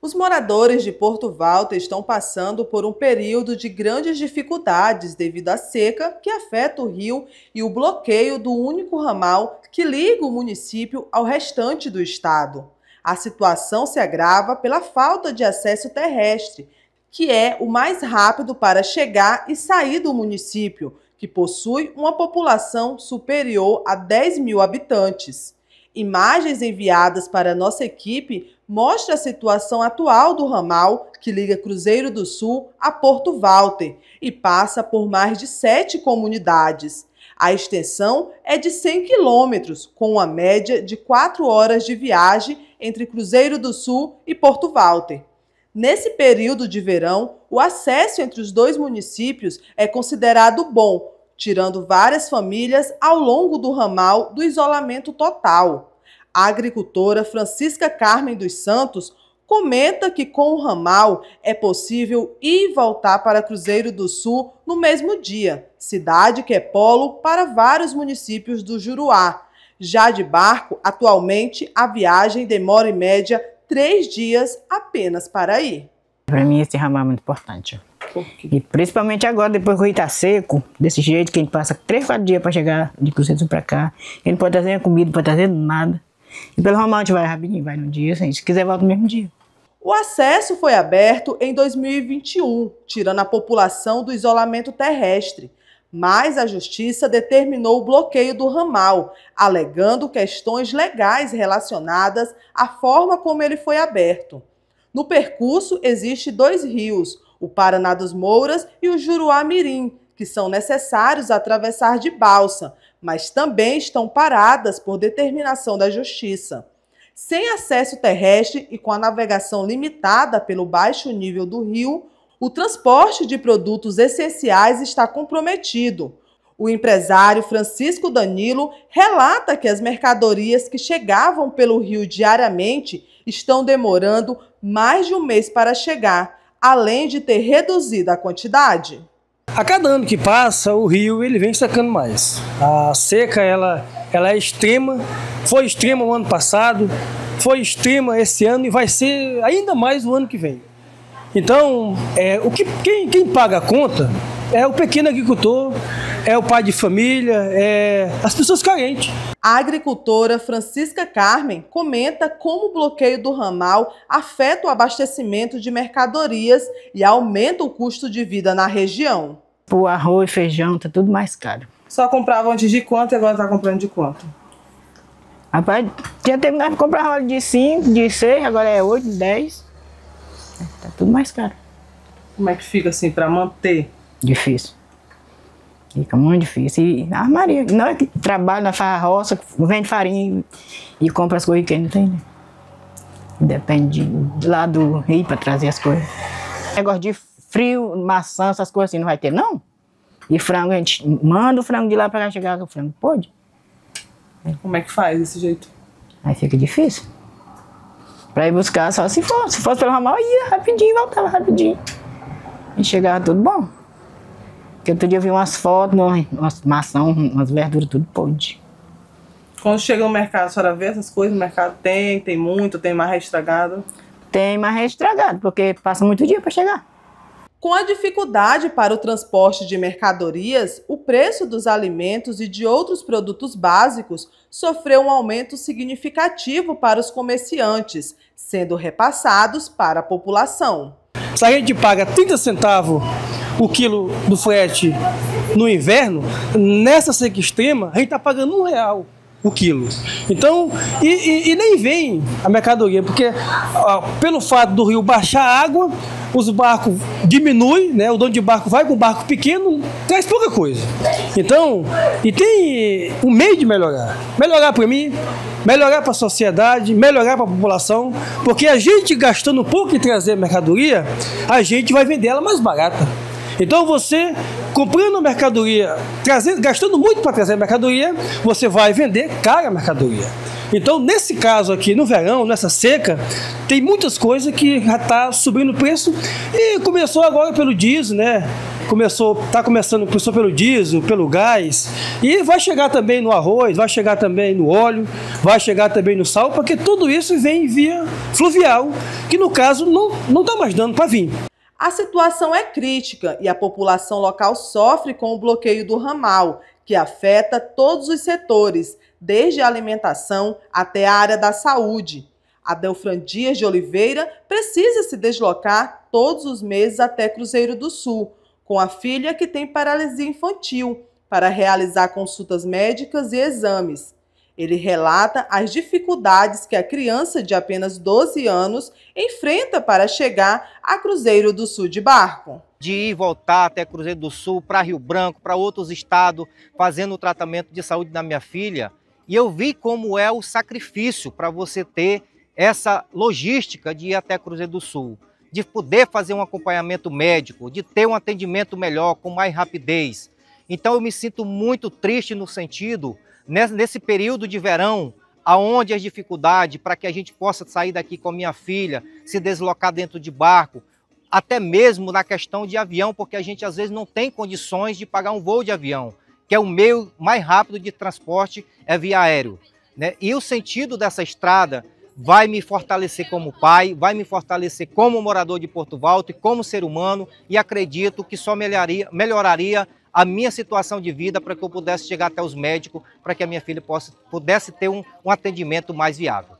Os moradores de Porto Walter estão passando por um período de grandes dificuldades devido à seca que afeta o rio e o bloqueio do único ramal que liga o município ao restante do estado. A situação se agrava pela falta de acesso terrestre, que é o mais rápido para chegar e sair do município, que possui uma população superior a 10 mil habitantes. Imagens enviadas para nossa equipe mostram a situação atual do ramal que liga Cruzeiro do Sul a Porto Walter e passa por mais de sete comunidades. A extensão é de 100 quilômetros, com uma média de quatro horas de viagem entre Cruzeiro do Sul e Porto Walter. Nesse período de verão, o acesso entre os dois municípios é considerado bom, tirando várias famílias ao longo do ramal do isolamento total. A agricultora Francisca Carmen dos Santos comenta que com o ramal é possível ir e voltar para Cruzeiro do Sul no mesmo dia, cidade que é polo para vários municípios do Juruá. Já de barco, atualmente a viagem demora em média três dias apenas para ir. Para mim esse ramal é muito importante. E principalmente agora, depois que o rio está seco, desse jeito, que a gente passa três, quatro dias para chegar de Cruzeiro para cá. Gente não pode trazer comida, não pode trazer nada. E pelo gente vai rapidinho, vai no dia, se quiser volta no mesmo dia. O acesso foi aberto em 2021, tirando a população do isolamento terrestre. Mas a justiça determinou o bloqueio do ramal, alegando questões legais relacionadas à forma como ele foi aberto. No percurso existe dois rios, o Paraná dos Mouras e o Juruá Mirim, que são necessários atravessar de balsa, mas também estão paradas por determinação da Justiça. Sem acesso terrestre e com a navegação limitada pelo baixo nível do rio, o transporte de produtos essenciais está comprometido. O empresário Francisco Danilo relata que as mercadorias que chegavam pelo rio diariamente estão demorando mais de um mês para chegar, além de ter reduzido a quantidade. A cada ano que passa, o rio ele vem secando mais. A seca ela, ela é extrema, foi extrema o ano passado, foi extrema esse ano e vai ser ainda mais o ano que vem. Então, é, o que, quem, quem paga a conta é o pequeno agricultor, é o pai de família, é as pessoas carentes. A agricultora Francisca Carmen comenta como o bloqueio do ramal afeta o abastecimento de mercadorias e aumenta o custo de vida na região. O arroz, feijão, tá tudo mais caro. Só comprava antes de quanto e agora tá comprando de quanto? Rapaz, tinha terminado de comprar óleo de 5, de 6, agora é 8, 10. Tá tudo mais caro. Como é que fica assim para manter? Difícil. Fica muito difícil. E a Maria, não é que trabalha na roça, vende farinha e, e compra as coisas que não tem, né? Depende de lá do rio para trazer as coisas. Negócio de frio, maçã, essas coisas assim, não vai ter, não? E frango, a gente manda o frango de lá para cá chegar o frango. Pode. Como é que faz desse jeito? Aí fica difícil. Pra ir buscar só se for. Se fosse pelo ramal, ia rapidinho, voltava rapidinho. E chegava tudo bom. Porque outro dia eu vi umas fotos, umas maçã, umas verduras, tudo pode. Quando chega no mercado, a senhora vê essas coisas no mercado? Tem, tem muito, tem mais estragado? Tem mais estragado, porque passa muito dia para chegar. Com a dificuldade para o transporte de mercadorias, o preço dos alimentos e de outros produtos básicos sofreu um aumento significativo para os comerciantes, sendo repassados para a população. Se a gente paga 30 centavos o quilo do frete no inverno, nessa seca extrema, a gente está pagando um real o quilo. Então, e, e, e, nem vem a mercadoria, porque ó, pelo fato do rio baixar água, os barcos diminuem, né? O dono de barco vai com um barco pequeno, traz pouca coisa. Então, e tem um meio de melhorar. Melhorar para mim, melhorar para a sociedade, melhorar para a população, porque a gente gastando pouco em trazer mercadoria, a gente vai vender ela mais barata. Então você comprando mercadoria, trazendo, gastando muito para trazer mercadoria, você vai vender cara a mercadoria. Então, nesse caso aqui, no verão, nessa seca, tem muitas coisas que já está subindo o preço e começou agora pelo diesel, né? começou, está começando, começou pelo diesel, pelo gás, e vai chegar também no arroz, vai chegar também no óleo, vai chegar também no sal, porque tudo isso vem via fluvial, que no caso não está mais dando para vir. A situação é crítica e a população local sofre com o bloqueio do ramal, que afeta todos os setores, desde a alimentação até a área da saúde. Adelfran Dias de Oliveira precisa se deslocar todos os meses até Cruzeiro do Sul, com a filha que tem paralisia infantil, para realizar consultas médicas e exames. Ele relata as dificuldades que a criança de apenas 12 anos enfrenta para chegar a Cruzeiro do Sul de barco de ir voltar até Cruzeiro do Sul, para Rio Branco, para outros estados, fazendo o tratamento de saúde da minha filha. E eu vi como é o sacrifício para você ter essa logística de ir até Cruzeiro do Sul, de poder fazer um acompanhamento médico, de ter um atendimento melhor, com mais rapidez. Então eu me sinto muito triste no sentido, nesse período de verão, aonde as dificuldades para que a gente possa sair daqui com a minha filha, se deslocar dentro de barco, até mesmo na questão de avião, porque a gente às vezes não tem condições de pagar um voo de avião, que é o meio mais rápido de transporte é via aéreo. Né? E o sentido dessa estrada vai me fortalecer como pai, vai me fortalecer como morador de Porto Valto e como ser humano, e acredito que só melhoraria, melhoraria a minha situação de vida para que eu pudesse chegar até os médicos, para que a minha filha possa, pudesse ter um, um atendimento mais viável.